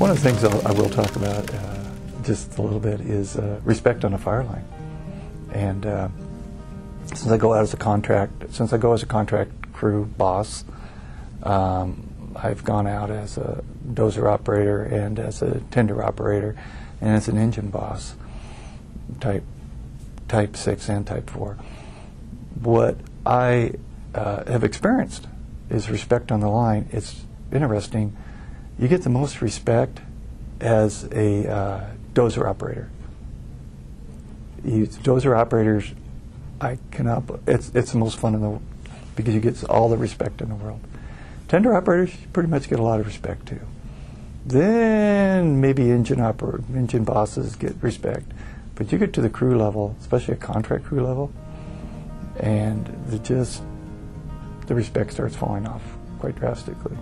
One of the things I'll, I will talk about uh, just a little bit is uh, respect on a fire line. And uh, since I go out as a contract, since I go as a contract crew boss, um, I've gone out as a dozer operator and as a tender operator and as an engine boss, type type six and type four. What I uh, have experienced is respect on the line. It's interesting. You get the most respect as a uh, dozer operator. You, dozer operators, I cannot. It's it's the most fun in the because you get all the respect in the world. Tender operators, you pretty much get a lot of respect too. Then maybe engine oper- engine bosses get respect, but you get to the crew level, especially a contract crew level, and the just the respect starts falling off quite drastically.